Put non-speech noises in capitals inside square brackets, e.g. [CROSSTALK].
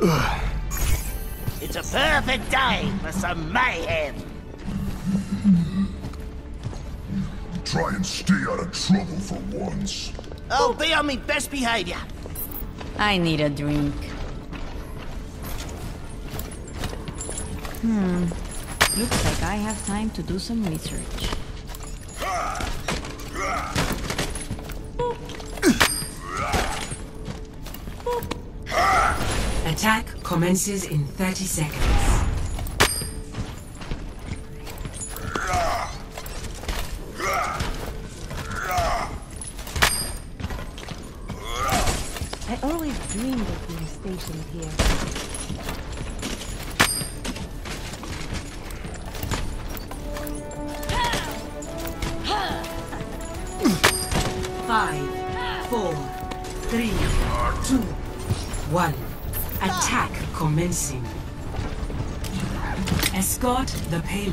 It's a perfect day for some mayhem. Try and stay out of trouble for once. I'll be on my best behavior. I need a drink. Hmm. Looks like I have time to do some research. [LAUGHS] Attack commences in 30 seconds. I always dreamed of being stationed here. Five, four, three, two, one. Attack commencing. Escort the payload.